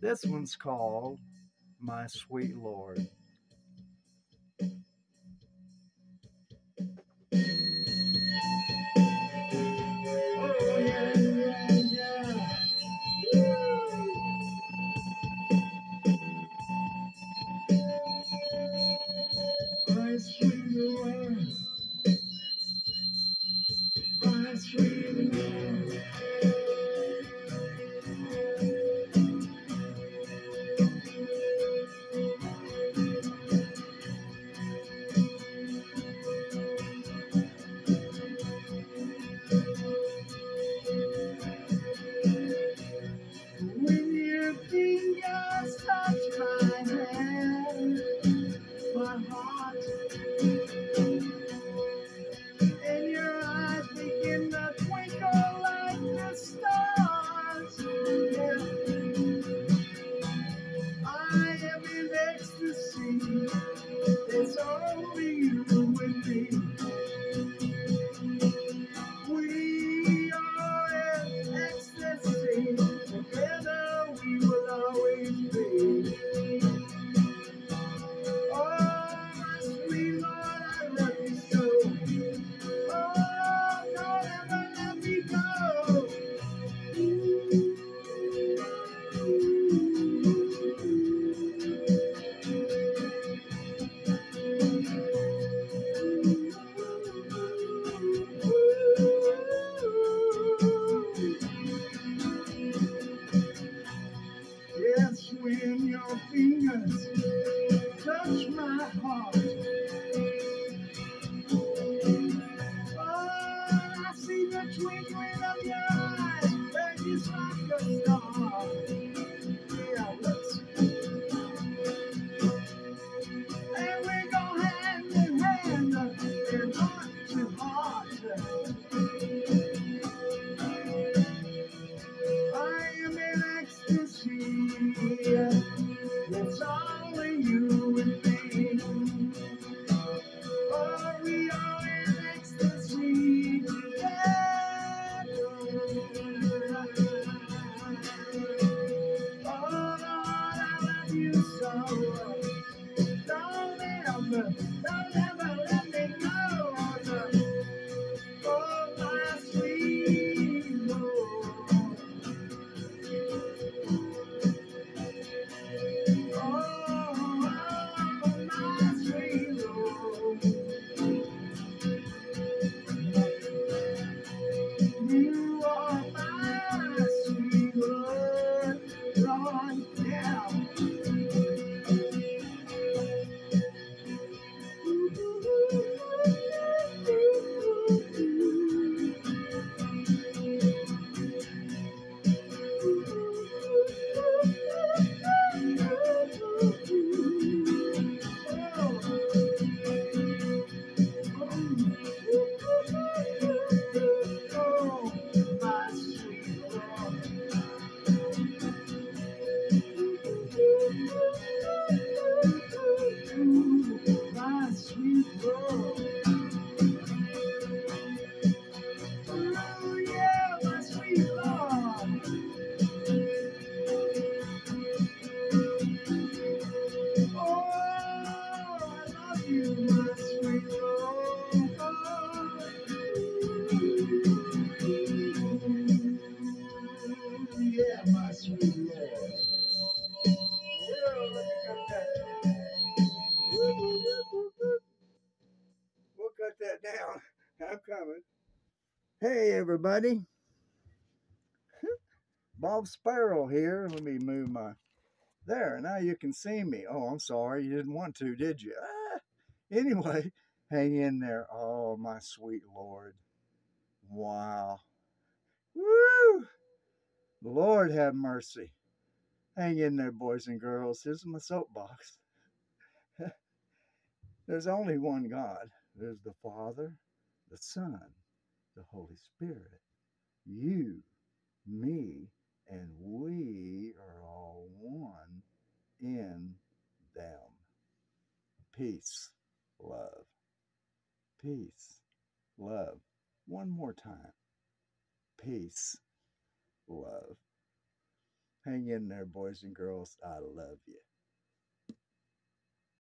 This one's called My Sweet Lord. Fingers right now. Cut that down. I'm coming. Hey, everybody. Bob Sparrow here. Let me move my. There, now you can see me. Oh, I'm sorry. You didn't want to, did you? Ah. Anyway, hang in there. Oh, my sweet Lord. Wow. Woo! Lord have mercy. Hang in there, boys and girls. Here's my soapbox. There's only one God. There's the Father, the Son, the Holy Spirit. You, me, and we are all one in them. Peace, love. Peace, love. One more time. Peace, love. Hang in there, boys and girls. I love you.